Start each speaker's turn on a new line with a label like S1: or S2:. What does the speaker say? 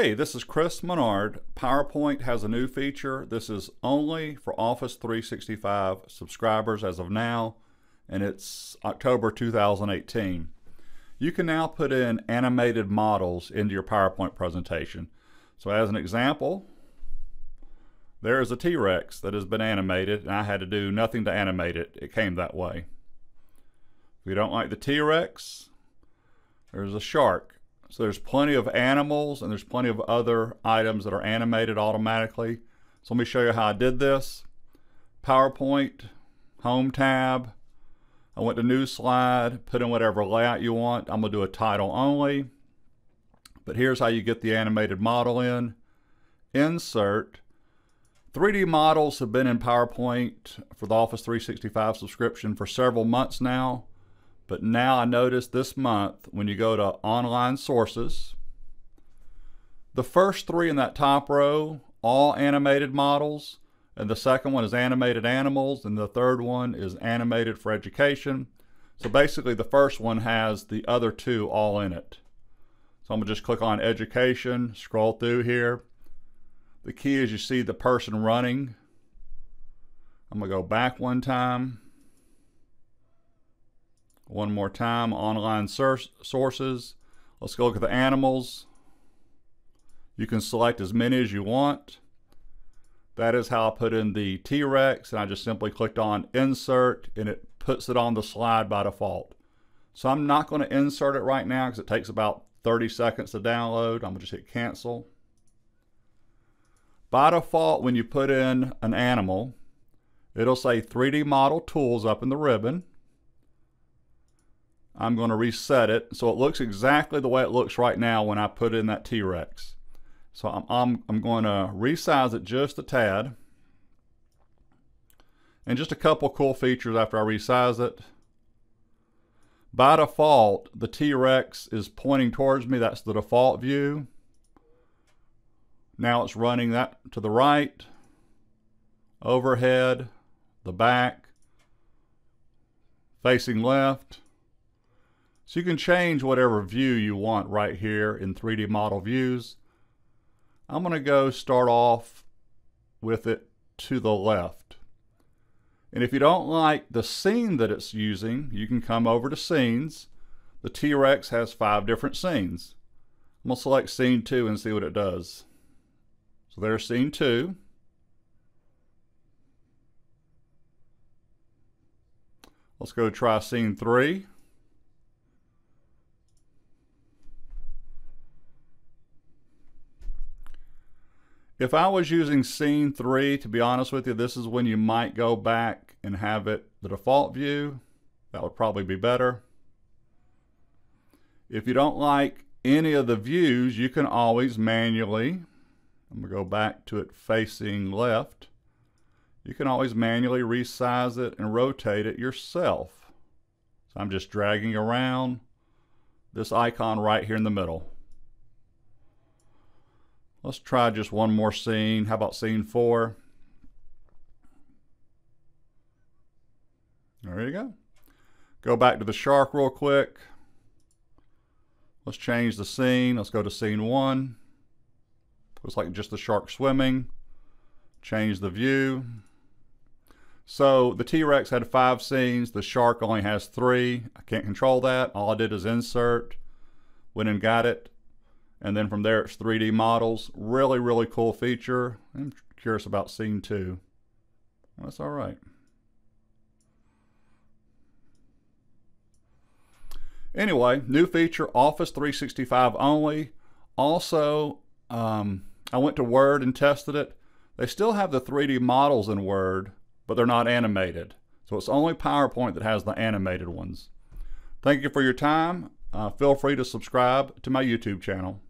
S1: Hey, this is Chris Menard. PowerPoint has a new feature. This is only for Office 365 subscribers as of now, and it's October 2018. You can now put in animated models into your PowerPoint presentation. So as an example, there is a T-Rex that has been animated, and I had to do nothing to animate it. It came that way. If you don't like the T-Rex, there's a shark. So there's plenty of animals and there's plenty of other items that are animated automatically. So let me show you how I did this. PowerPoint, Home tab. I went to New Slide, put in whatever layout you want. I'm going to do a title only. But here's how you get the animated model in. Insert. 3D models have been in PowerPoint for the Office 365 subscription for several months now. But now I notice this month, when you go to online sources, the first three in that top row, all animated models, and the second one is animated animals, and the third one is animated for education. So basically the first one has the other two all in it. So I'm gonna just click on education, scroll through here. The key is you see the person running. I'm gonna go back one time. One more time, online sources. Let's go look at the animals. You can select as many as you want. That is how I put in the T-Rex and I just simply clicked on insert and it puts it on the slide by default. So I'm not going to insert it right now because it takes about 30 seconds to download. I'm going to just hit cancel. By default, when you put in an animal, it'll say 3D model tools up in the ribbon. I'm going to reset it so it looks exactly the way it looks right now when I put in that T-Rex. So I'm, I'm, I'm going to resize it just a tad. And just a couple cool features after I resize it. By default, the T-Rex is pointing towards me. That's the default view. Now it's running that to the right, overhead, the back, facing left, so you can change whatever view you want right here in 3D model views. I'm going to go start off with it to the left. And if you don't like the scene that it's using, you can come over to scenes. The T-Rex has five different scenes. I'm going to select scene two and see what it does. So there's scene two. Let's go try scene three. If I was using scene three, to be honest with you, this is when you might go back and have it the default view. That would probably be better. If you don't like any of the views, you can always manually, I'm gonna go back to it facing left. You can always manually resize it and rotate it yourself. So I'm just dragging around this icon right here in the middle. Let's try just one more scene. How about scene four? There you go. Go back to the shark real quick. Let's change the scene. Let's go to scene one. Looks like just the shark swimming. Change the view. So the T-Rex had five scenes. The shark only has three. I can't control that. All I did is insert. Went and got it. And then from there, it's 3D models. Really, really cool feature. I'm curious about scene two. That's all right. Anyway, new feature, Office 365 only. Also, um, I went to Word and tested it. They still have the 3D models in Word, but they're not animated. So it's only PowerPoint that has the animated ones. Thank you for your time. Uh, feel free to subscribe to my YouTube channel.